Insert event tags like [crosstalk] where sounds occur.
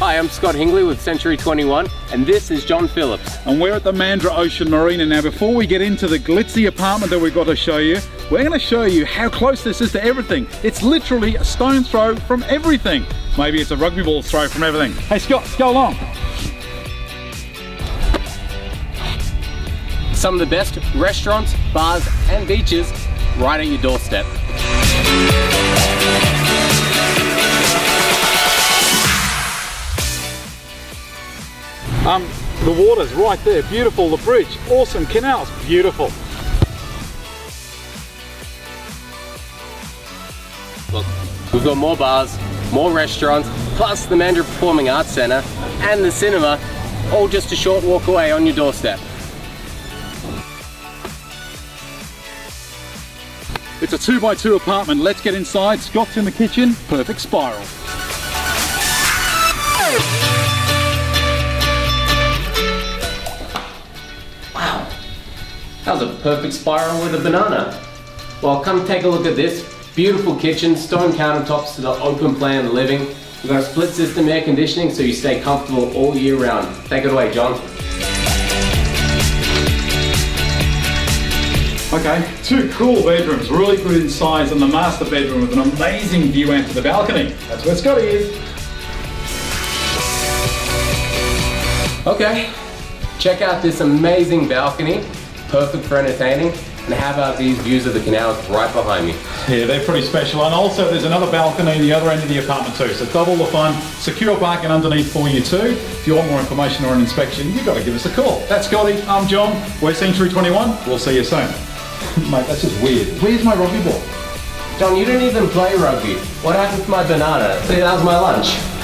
I'm Scott Hingley with Century 21 and this is John Phillips. And we're at the Mandurah Ocean Marina. Now before we get into the glitzy apartment that we've got to show you, we're going to show you how close this is to everything. It's literally a stone's throw from everything. Maybe it's a rugby ball throw from everything. Hey Scott, let's go along. Some of the best restaurants, bars and beaches right at your doorstep. Um, the water's right there, beautiful. The bridge, awesome. Canals, beautiful. Look, we've got more bars, more restaurants, plus the Mandurah Performing Arts Centre and the cinema, all just a short walk away on your doorstep. It's a two by two apartment. Let's get inside. Scott's in the kitchen. Perfect spiral. That was a perfect spiral with a banana. Well, come take a look at this. Beautiful kitchen, stone countertops to the open plan living. We've got a split system air conditioning so you stay comfortable all year round. Take it away, John. Okay, two cool bedrooms, really good in size, and the master bedroom with an amazing view out to the balcony. That's where Scotty is. Okay, check out this amazing balcony, perfect for entertaining. And how about these views of the canals right behind me? Yeah, they're pretty special. And also there's another balcony at the other end of the apartment too. So double the fun. Secure parking underneath for you too. If you want more information or an inspection, you've got to give us a call. That's Scotty, I'm John. We're Century 21. We'll see you soon. [laughs] Mate, that's just weird. Where's my rugby ball? John, you don't even play rugby. What happened to my banana? See, that was my lunch.